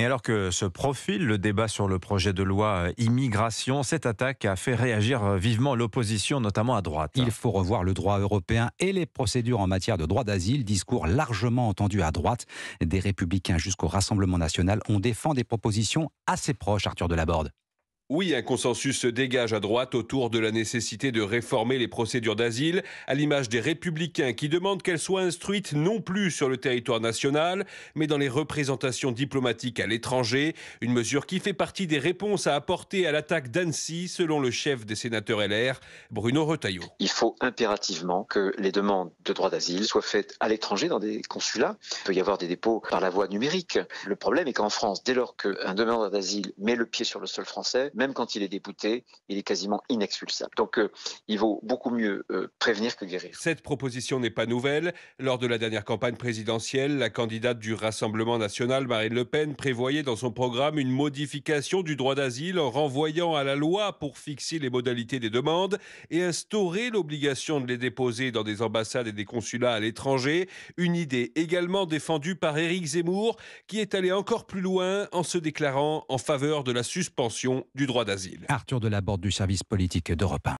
Et alors que se profile le débat sur le projet de loi euh, immigration, cette attaque a fait réagir euh, vivement l'opposition, notamment à droite. Il faut revoir le droit européen et les procédures en matière de droit d'asile, discours largement entendu à droite. Des républicains jusqu'au Rassemblement national ont défendu des propositions assez proches, Arthur Delaborde. Oui, un consensus se dégage à droite autour de la nécessité de réformer les procédures d'asile, à l'image des républicains qui demandent qu'elles soient instruites non plus sur le territoire national, mais dans les représentations diplomatiques à l'étranger, une mesure qui fait partie des réponses à apporter à l'attaque d'Annecy, selon le chef des sénateurs LR, Bruno Retailleau. Il faut impérativement que les demandes de droit d'asile soient faites à l'étranger dans des consulats. Il peut y avoir des dépôts par la voie numérique. Le problème est qu'en France, dès lors qu'un demandeur d'asile met le pied sur le sol français, même quand il est débouté, il est quasiment inexpulsable. Donc euh, il vaut beaucoup mieux euh, prévenir que guérir. Cette proposition n'est pas nouvelle. Lors de la dernière campagne présidentielle, la candidate du Rassemblement national, Marine Le Pen, prévoyait dans son programme une modification du droit d'asile en renvoyant à la loi pour fixer les modalités des demandes et instaurer l'obligation de les déposer dans des ambassades et des consulats à l'étranger. Une idée également défendue par Éric Zemmour, qui est allé encore plus loin en se déclarant en faveur de la suspension du droit d'asile. Arthur Delaborde du service politique d'Europe 1.